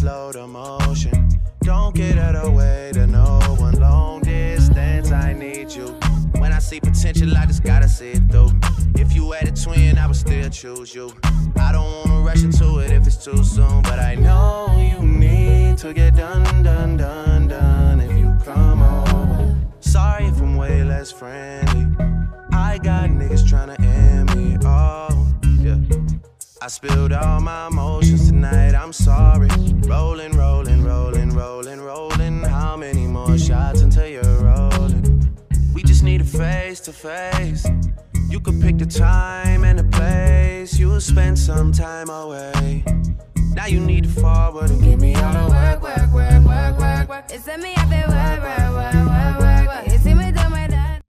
to slow the motion. Don't get out of way to no one. Long distance, I need you. When I see potential, I just gotta see it through. If you had a twin, I would still choose you. I don't wanna rush into it if it's too soon, but I know you need to get done, done, done, done. If you come over, sorry if I'm way less friendly. I got niggas tryna spilled all my emotions tonight. I'm sorry. Rolling, rolling, rolling, rolling, rolling. How many more shots until you're rolling? We just need a face to face. You could pick the time and the place. You'll spend some time away. Now you need to forward and give me all the work, work, work, work, work, work. It's me, feel work, work, work, work, work.